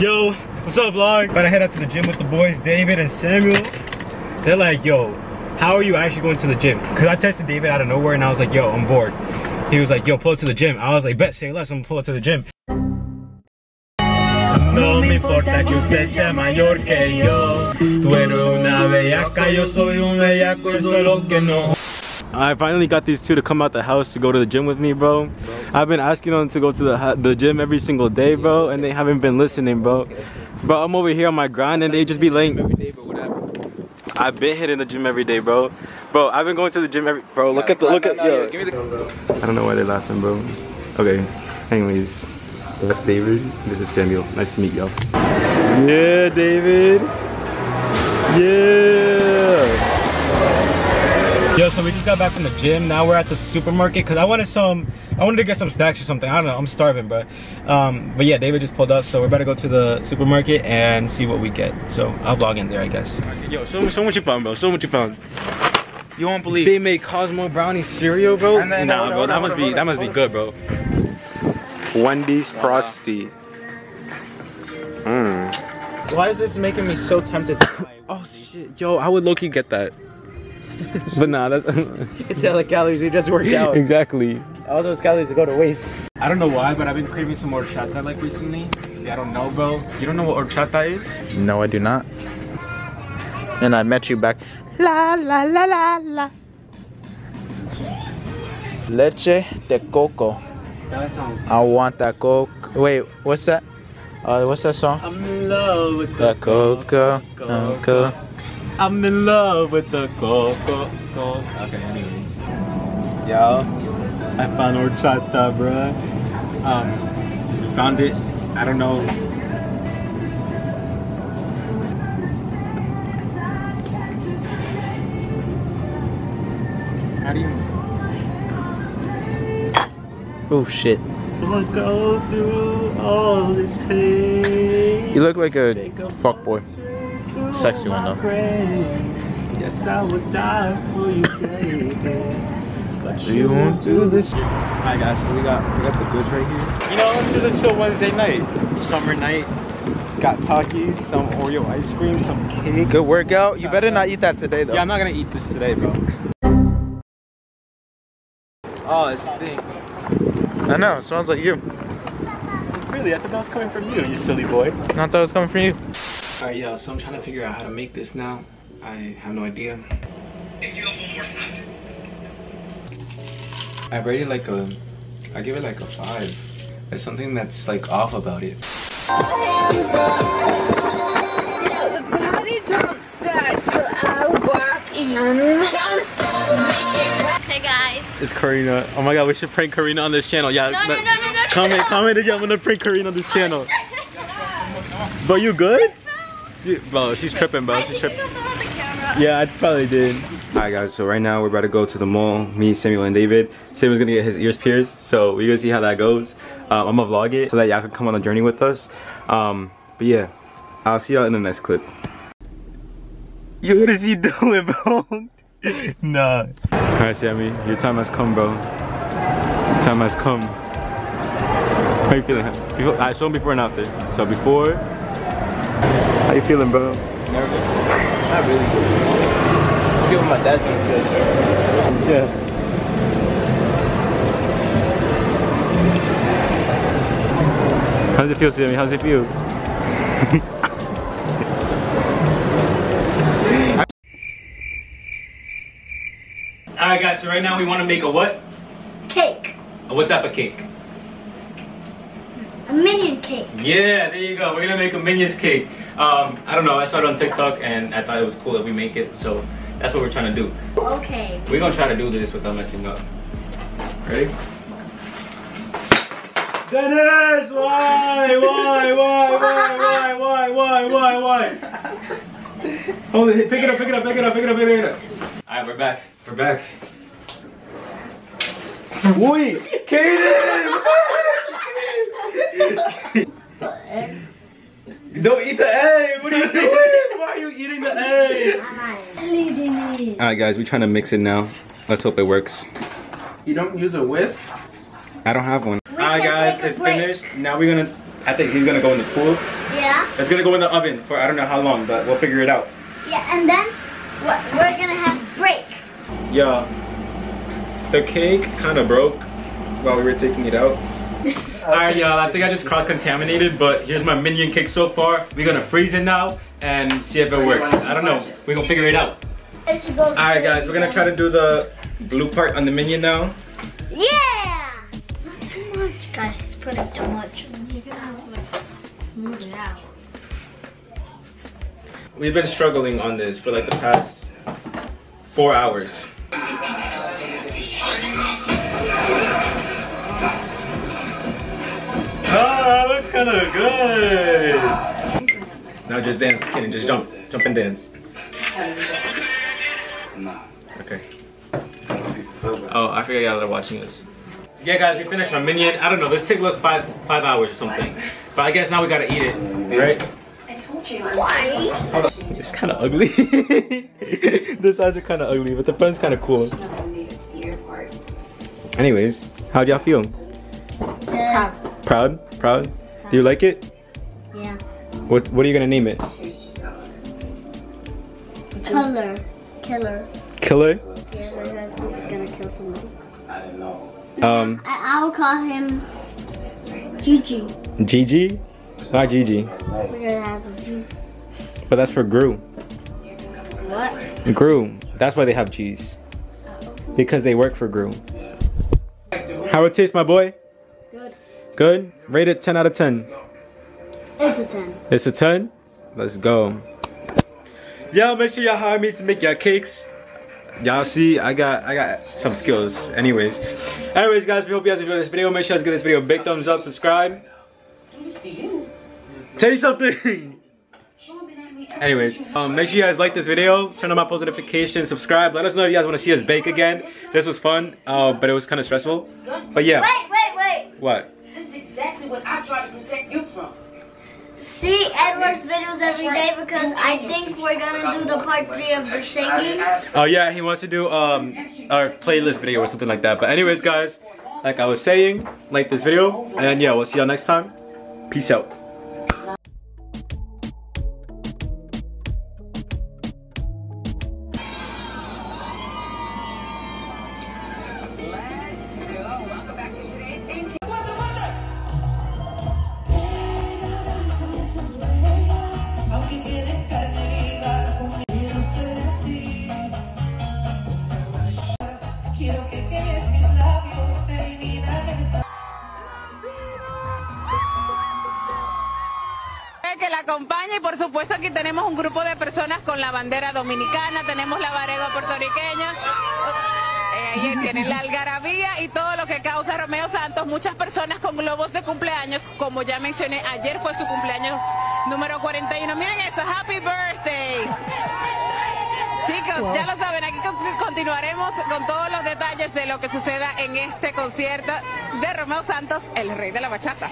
Yo, what's up vlog? About to head out to the gym with the boys, David and Samuel. They're like, yo, how are you actually going to the gym? Cause I tested David out of nowhere and I was like, yo, I'm bored. He was like, yo, pull up to the gym. I was like, bet, say less, I'm gonna pull up to the gym. No me importa que usted sea mayor que yo. Tú eres una bellaca, yo soy un bellaco, eso es lo que no. I finally got these two to come out the house to go to the gym with me, bro. I've been asking them to go to the the gym every single day, bro, and they haven't been listening, bro. But I'm over here on my grind and they just be late. I've been hitting the gym every day, bro. Bro, I've been going to the gym every. Bro, look at the look at yo. I don't know why they're laughing, bro. Okay. Anyways, that's David. This is Samuel. Nice to meet y'all. Yeah, David. Yeah. So we just got back from the gym. Now we're at the supermarket because I wanted some, I wanted to get some snacks or something. I don't know, I'm starving, bro. Um, but yeah, David just pulled up, so we're about to go to the supermarket and see what we get. So I'll vlog in there, I guess. Yo, show me, show me what you found, bro. Show me what you found. You won't believe. They made Cosmic Brownie cereal, bro. And then- nah, hold on, bro, hold that on, must hold be on, that must be hold good, bro. Wendy's Frosty. Mmm. Why is this making me so tempted to buy? Oh shit, yo, I would low-key get that. But nah, that's It's all the calories we just worked out. exactly. All those calories go to waste. I don't know why, but I've been craving some horchata like recently. Yeah, I don't know, bro. You don't know what horchata is? No, I do not. And I met you back. La la la la la. Leche de coco. That song. I want that coke. Wait, what's that? Uh, what's that song? I'm in love with The coco, coco. I'm in love with the coco. coco. Okay, anyways. Yo, I found horchata, bruh. Um, we found it. I don't know. How do you Oh shit. I'ma go through all this pain? You look like a fuckboy. Sexy one, though. Yes, I would die for you. But You won't do this. Alright guys, so we got we got the goods right here. You know, it's just a chill Wednesday night. Summer night. Got Takis, some Oreo ice cream, some cake. Good workout. You better not eat that today though. Yeah, I'm not gonna eat this today, bro. Oh, it's stink. I know. It smells like you. Really? I thought that was coming from you, you silly boy. Not that it was coming from you. Alright, yeah, so I'm trying to figure out how to make this now. I have no idea. I rate it like a, I give it like a five. There's something that's like off about it. The party don't start till I walk in. Don't stop. Hey guys. It's Karina. Oh my god, we should prank Karina on this channel. Yeah, No, no, no, no, no. comment, comment again. I'm gonna prank Karina on this channel. But you good? You- bro, she's tripping, bro. She's tripping. Yeah, I probably did. Alright guys, so right now we're about to go to the mall. Me, Samuel, and David. Samuel's gonna get his ears pierced, so we're gonna see how that goes. Um, I'm gonna vlog it so that y'all can come on a journey with us. Um, but yeah, I'll see y'all in the next clip. Yo, what is he doing, bro? nah. Alright, Sammy, your time has come, bro. Your time has come. How you feeling? Before, I show him before and after. So before, how you feeling, bro? Nervous? Not really. Let's give him my dad's being said. Yeah. How does it feel, Sammy? How does it feel? Alright guys, so right now we want to make a what? Cake. A what type of cake? A minion cake. Yeah, there you go. We're gonna make a Minions cake. Um, I don't know, I saw it on TikTok and I thought it was cool that we make it, so that's what we're trying to do. Okay. We're gonna try to do this without messing up. Ready? Dennis! Why? Why? Why? Why? Why? Why? Why? Why? Why? Hold it, pick it up, pick it up, pick it up, pick it up, pick it up. Alright, we're back. We're back. Wait! Kaden! Don't eat the egg! What are you doing? Why are you eating the egg? Alright guys, we're trying to mix it now. Let's hope it works. You don't use a whisk? I don't have one. Alright guys, it's break. finished. Now we're gonna, I think he's gonna go in the pool. Yeah. It's gonna go in the oven for I don't know how long, but we'll figure it out. Yeah, and then what? We're gonna have break. Yeah. The cake kind of broke while we were taking it out. Alright y'all, I think I just cross-contaminated, but here's my minion cake so far. We're gonna freeze it now and see if it works. I don't know. We're gonna figure it out. It should go Alright guys, we're gonna try to do the blue part on the minion now. Yeah. Not too much, guys. It's putting too much. You're gonna have to like smooth it out. We've been struggling on this for like the past four hours. That looks kind of good. Now just dance, Kenny. Just jump, jump and dance. Okay. Oh, I forgot y'all are watching this. Yeah, guys, we finished our minion. I don't know. This took like five five hours or something. But I guess now we gotta eat it, right? I told you. Why? It's kind of ugly. the sides are kind of ugly, but the front's kind of cool. Anyways, how'd y'all feel? Uh, Proud? Proud? Do you like it? yeah. What What are you gonna name it? Color. Killer. Killer? Yeah, because he's gonna kill somebody. Um, I, I'll call him Gigi. Gigi? Why Gigi? Because it has a G. But that's for Gru. What? Gru. That's why they have G's. Because they work for Gru. How it taste, my boy? Good. Rate it 10 out of 10. It's a 10. It's a 10? Let's go. Y'all make sure y'all hire me to make y'all cakes. Y'all see, I got I got some skills. Anyways. Anyways, guys, we hope you guys enjoyed this video. Make sure you guys give this video a big thumbs up, subscribe. Tell you something. Anyways, um, make sure you guys like this video, turn on my post notifications, subscribe. Let us know if you guys want to see us bake again. This was fun, uh, but it was kind of stressful. But yeah. Wait, wait, wait. What? This what I try to protect you from. See Edward's videos every day because I think we're gonna do the part three of the singing. Oh yeah, he wants to do um our playlist video or something like that. But anyways, guys, like I was saying, like this video, and yeah, we'll see y'all next time. Peace out. Acompaña y por supuesto aquí tenemos un grupo de personas con la bandera dominicana, tenemos la varega puertorriqueña, eh, ahí tienen la algarabía y todo lo que causa Romeo Santos, muchas personas con globos de cumpleaños, como ya mencioné, ayer fue su cumpleaños número 41, miren eso, happy birthday. Chicos, ya lo saben, aquí con- continuaremos con todos los detalles de lo que suceda en este concierto de Romeo Santos, el rey de la bachata.